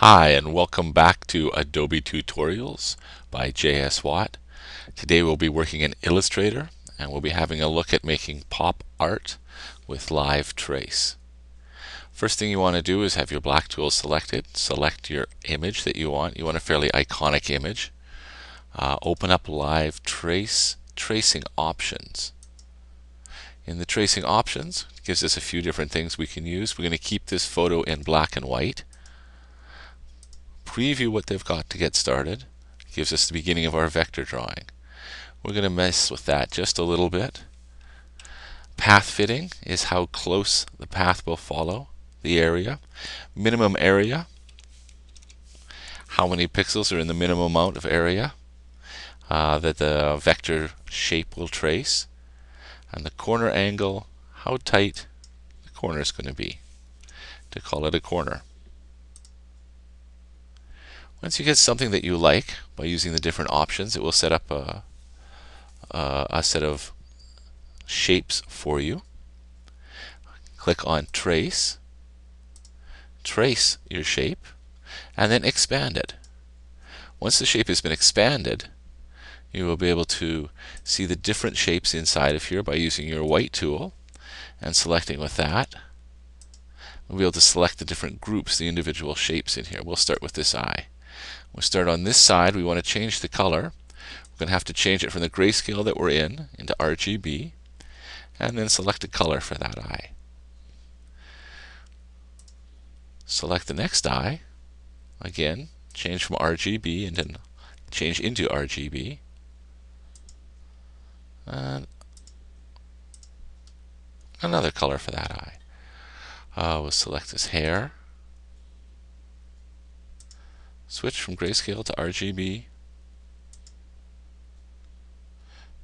Hi and welcome back to Adobe Tutorials by JS Watt. Today we'll be working in Illustrator and we'll be having a look at making pop art with Live Trace. First thing you want to do is have your black tool selected. Select your image that you want. You want a fairly iconic image. Uh, open up Live Trace Tracing Options. In the tracing options, gives us a few different things we can use. We're going to keep this photo in black and white preview what they've got to get started. It gives us the beginning of our vector drawing. We're going to mess with that just a little bit. Path fitting is how close the path will follow the area. Minimum area, how many pixels are in the minimum amount of area uh, that the vector shape will trace. And the corner angle, how tight the corner is going to be to call it a corner. Once you get something that you like by using the different options, it will set up a, a, a set of shapes for you. Click on Trace, trace your shape, and then expand it. Once the shape has been expanded, you will be able to see the different shapes inside of here by using your white tool and selecting with that. We'll be able to select the different groups, the individual shapes in here. We'll start with this eye. We'll start on this side. We want to change the color. We're going to have to change it from the grayscale that we're in into RGB and then select a color for that eye. Select the next eye. Again, change from RGB and then change into RGB. And another color for that eye. Uh, we'll select this hair switch from grayscale to RGB.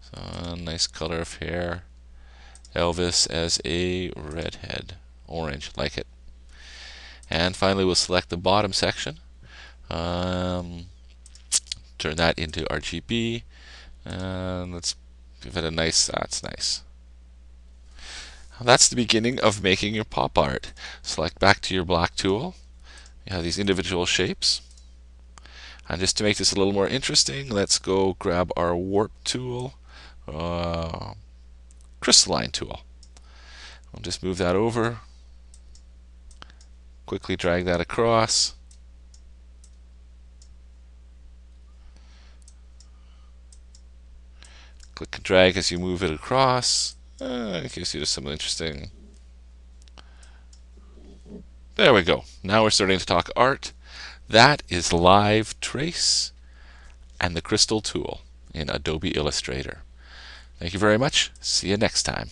So a nice color of hair. Elvis as a redhead, orange, like it. And finally, we'll select the bottom section. Um, turn that into RGB, and let's give it a nice. That's nice. That's the beginning of making your pop art. Select back to your black tool. You have these individual shapes. And just to make this a little more interesting, let's go grab our warp tool, uh, crystallize tool. We'll just move that over, quickly drag that across. Click and drag as you move it across. Uh, in case you just some interesting. There we go. Now we're starting to talk art. That is Live Trace and the Crystal tool in Adobe Illustrator. Thank you very much. See you next time.